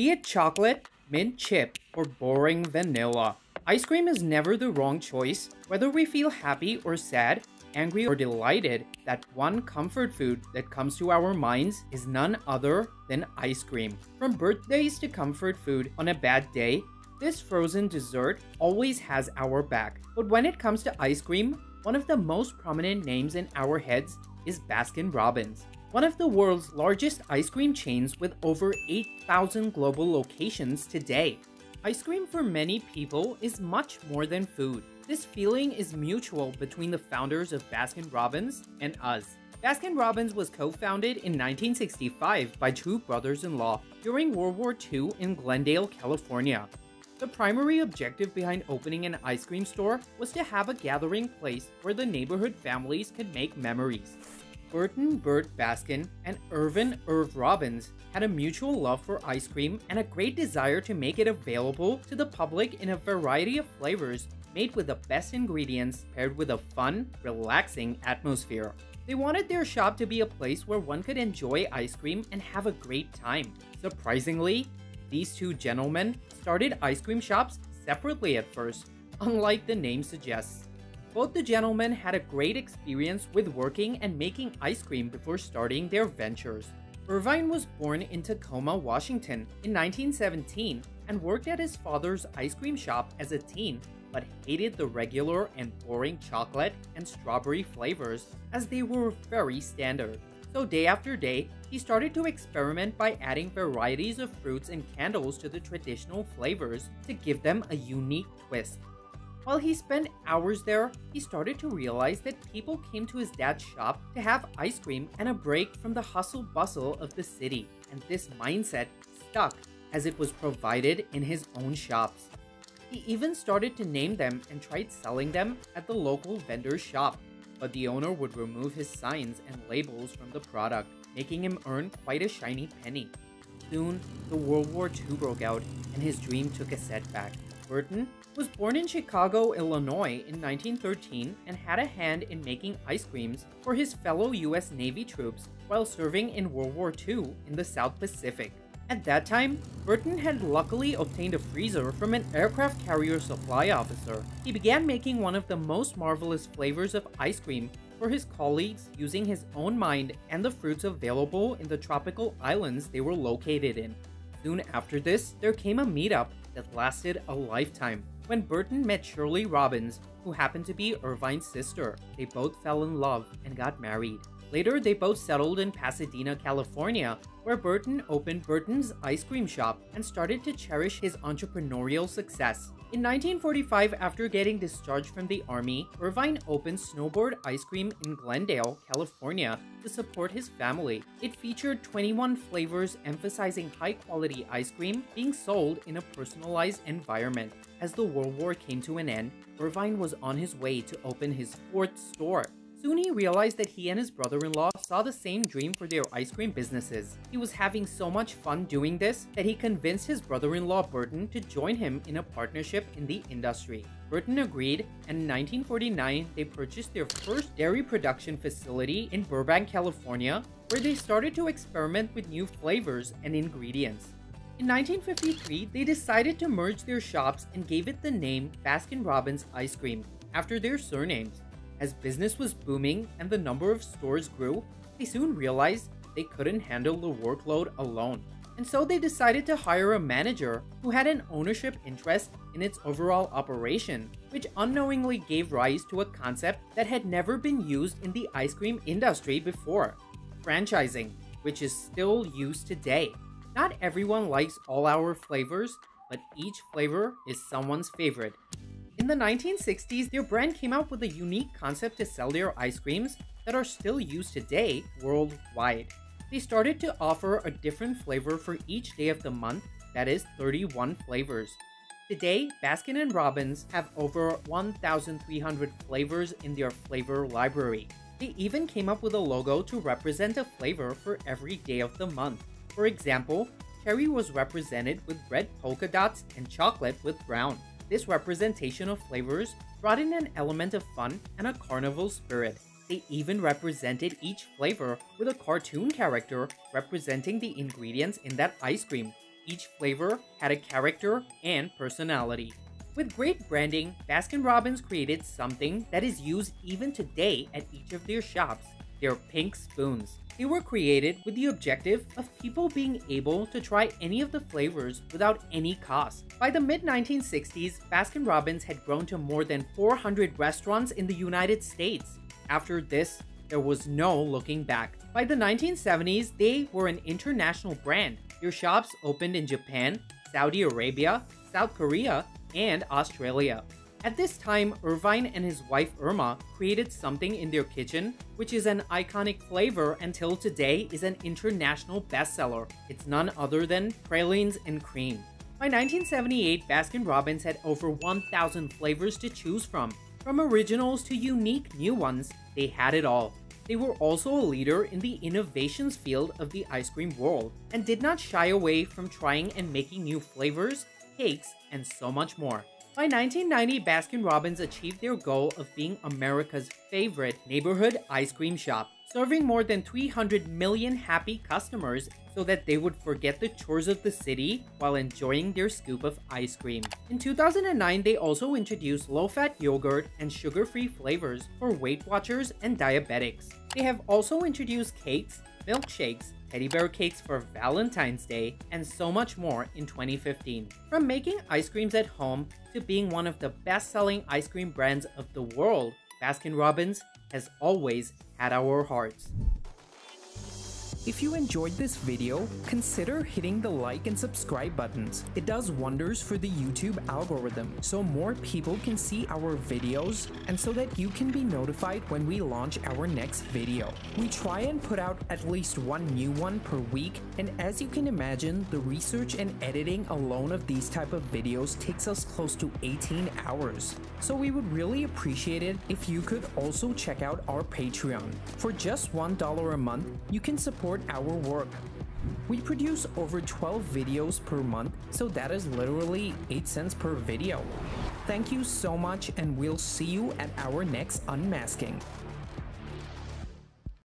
Be it chocolate, mint chip, or boring vanilla. Ice cream is never the wrong choice, whether we feel happy or sad, angry or delighted, that one comfort food that comes to our minds is none other than ice cream. From birthdays to comfort food on a bad day, this frozen dessert always has our back. But when it comes to ice cream, one of the most prominent names in our heads is Baskin Robbins. One of the world's largest ice cream chains with over 8,000 global locations today. Ice cream for many people is much more than food. This feeling is mutual between the founders of Baskin Robbins and us. Baskin Robbins was co-founded in 1965 by two brothers-in-law during World War II in Glendale, California. The primary objective behind opening an ice cream store was to have a gathering place where the neighborhood families could make memories. Burton Burt Baskin and Irvin Irv Robbins had a mutual love for ice cream and a great desire to make it available to the public in a variety of flavors made with the best ingredients paired with a fun, relaxing atmosphere. They wanted their shop to be a place where one could enjoy ice cream and have a great time. Surprisingly, these two gentlemen started ice cream shops separately at first, unlike the name suggests. Both the gentlemen had a great experience with working and making ice cream before starting their ventures. Irvine was born in Tacoma, Washington in 1917 and worked at his father's ice cream shop as a teen, but hated the regular and boring chocolate and strawberry flavors as they were very standard. So day after day, he started to experiment by adding varieties of fruits and candles to the traditional flavors to give them a unique twist. While he spent hours there, he started to realize that people came to his dad's shop to have ice cream and a break from the hustle bustle of the city, and this mindset stuck as it was provided in his own shops. He even started to name them and tried selling them at the local vendor's shop, but the owner would remove his signs and labels from the product, making him earn quite a shiny penny. Soon, the World War II broke out and his dream took a setback. Burton was born in Chicago, Illinois in 1913 and had a hand in making ice creams for his fellow US Navy troops while serving in World War II in the South Pacific. At that time, Burton had luckily obtained a freezer from an aircraft carrier supply officer. He began making one of the most marvelous flavors of ice cream for his colleagues using his own mind and the fruits available in the tropical islands they were located in. Soon after this, there came a meetup that lasted a lifetime. When Burton met Shirley Robbins, who happened to be Irvine's sister, they both fell in love and got married. Later, they both settled in Pasadena, California, where Burton opened Burton's ice cream shop and started to cherish his entrepreneurial success. In 1945, after getting discharged from the army, Irvine opened Snowbird Ice Cream in Glendale, California to support his family. It featured 21 flavors emphasizing high-quality ice cream being sold in a personalized environment. As the World War came to an end, Irvine was on his way to open his fourth store. Soon he realized that he and his brother-in-law saw the same dream for their ice cream businesses. He was having so much fun doing this that he convinced his brother-in-law Burton to join him in a partnership in the industry. Burton agreed, and in 1949 they purchased their first dairy production facility in Burbank, California, where they started to experiment with new flavors and ingredients. In 1953, they decided to merge their shops and gave it the name Baskin Robbins Ice Cream, after their surnames. As business was booming and the number of stores grew, they soon realized they couldn't handle the workload alone. And so they decided to hire a manager who had an ownership interest in its overall operation, which unknowingly gave rise to a concept that had never been used in the ice cream industry before franchising, which is still used today. Not everyone likes all our flavors, but each flavor is someone's favorite, in the 1960s, their brand came out with a unique concept to sell their ice creams that are still used today worldwide. They started to offer a different flavor for each day of the month, that is 31 flavors. Today, Baskin & Robbins have over 1,300 flavors in their flavor library. They even came up with a logo to represent a flavor for every day of the month. For example, cherry was represented with red polka dots and chocolate with brown. This representation of flavors brought in an element of fun and a carnival spirit. They even represented each flavor with a cartoon character representing the ingredients in that ice cream. each flavor had a character and personality. With great branding, Baskin Robbins created something that is used even today at each of their shops, their pink spoons. They were created with the objective of people being able to try any of the flavors without any cost. By the mid-1960s, Baskin Robbins had grown to more than 400 restaurants in the United States. After this, there was no looking back. By the 1970s, they were an international brand. Their shops opened in Japan, Saudi Arabia, South Korea, and Australia. At this time, Irvine and his wife Irma created something in their kitchen, which is an iconic flavor until today is an international bestseller. It's none other than pralines and cream. By 1978, Baskin Robbins had over 1,000 flavors to choose from. From originals to unique new ones, they had it all. They were also a leader in the innovations field of the ice cream world, and did not shy away from trying and making new flavors, cakes, and so much more. By 1990, Baskin Robbins achieved their goal of being America's favorite neighborhood ice cream shop, serving more than 300 million happy customers so that they would forget the chores of the city while enjoying their scoop of ice cream. In 2009, they also introduced low-fat yogurt and sugar-free flavors for Weight Watchers and diabetics. They have also introduced cakes, milkshakes, teddy bear cakes for Valentine's Day, and so much more in 2015. From making ice creams at home to being one of the best-selling ice cream brands of the world, Baskin Robbins has always had our hearts. If you enjoyed this video, consider hitting the like and subscribe buttons. It does wonders for the YouTube algorithm, so more people can see our videos and so that you can be notified when we launch our next video. We try and put out at least one new one per week, and as you can imagine, the research and editing alone of these type of videos takes us close to 18 hours. So we would really appreciate it if you could also check out our Patreon. For just $1 a month, you can support our work. We produce over 12 videos per month, so that is literally 8 cents per video. Thank you so much and we'll see you at our next unmasking.